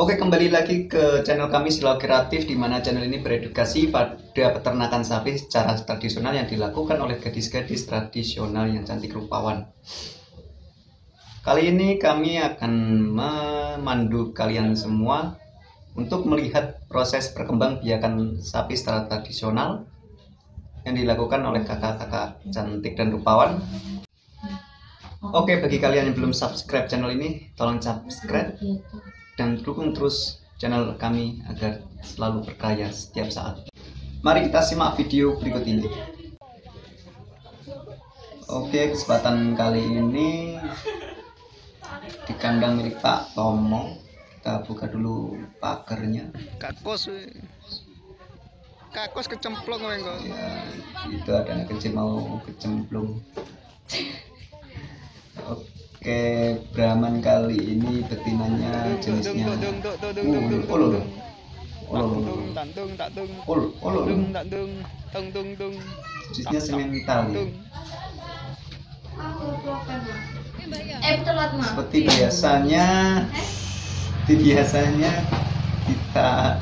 Oke, kembali lagi ke channel kami Silau Kreatif di mana channel ini beredukasi pada peternakan sapi secara tradisional yang dilakukan oleh gadis-gadis tradisional yang cantik rupawan. Kali ini kami akan memandu kalian semua untuk melihat proses perkembang biakan sapi secara tradisional yang dilakukan oleh kakak-kakak cantik dan rupawan. Oke, bagi kalian yang belum subscribe channel ini, tolong subscribe dan dukung terus channel kami agar selalu berkaya setiap saat. Mari kita simak video berikut ini. Oke, kesempatan kali ini di kandang milik Pak Tomo. Kita buka dulu pagernya. Kakos Kakos kecemplung kok. Ya, itu ada anak kecil mau kecemplung. Oke, Brahman kali ini betinanya jenisnya. Tung tantung. Tung tung tung. Jenisnya semental. Seperti biasanya, seperti biasanya kita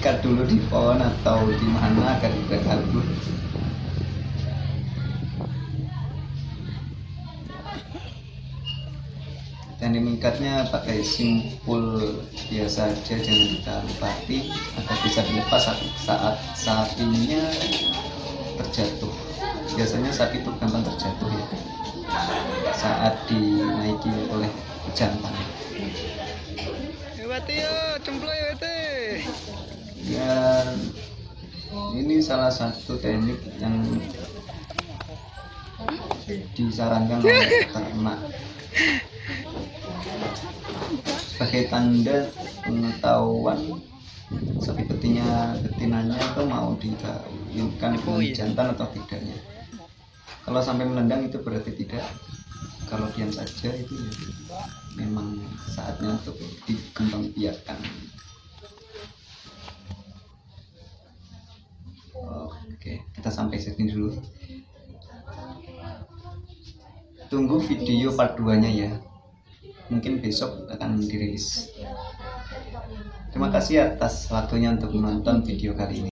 ikat dulu di pohon atau di mana agar tidak kabur. Dan mengikatnya pakai simpul biasa aja jangan kita lupati agar bisa dilepas saat, saat sapinya terjatuh. Biasanya sapi itu gampang terjatuh ya. Saat dinaiki oleh jantan ya ya ini salah satu teknik yang disarankan oleh ternak sebagai tanda pengetahuan sapi betinanya betinanya itu mau dikawinkan Oh, dengan iya. jantan atau tidaknya. Kalau sampai melendang itu berarti tidak. Kalau diam saja itu ya memang saatnya untuk dikembang biarkan oke kita sampai sini dulu. Tunggu video part 2 nya ya mungkin besok akan dirilis. Terima kasih atas waktunya untuk menonton video kali ini